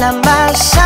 na masa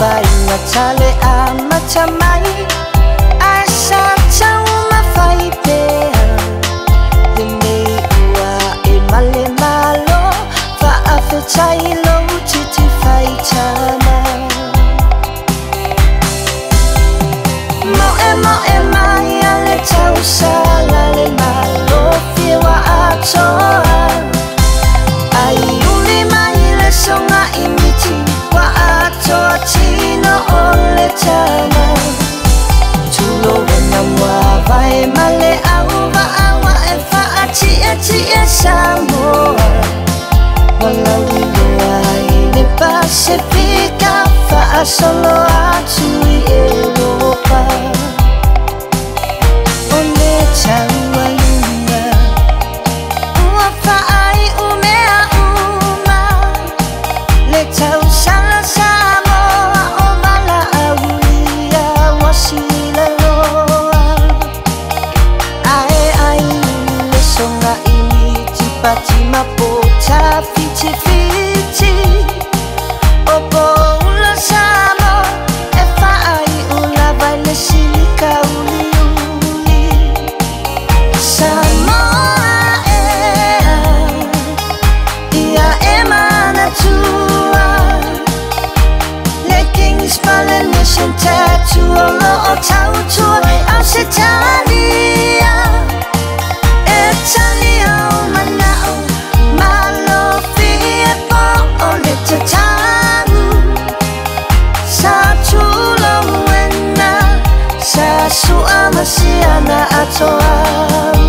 phải fai chana Mo e mau em mai ale chau mà lo malo Fiewa a choa Ai uli mai le songa Fa solo a tui Europa Ole changwa lunga Ua fa umea uma. Le tau sala Samoa o mala aulia wasila loa. Ae ai le songa ini tipa tima pota fiti fiti 现在出了超出，要是家里呀，一家里要嘛那马路边跑了就唱，杀出了温呐，杀出阿玛西亚那阿卓。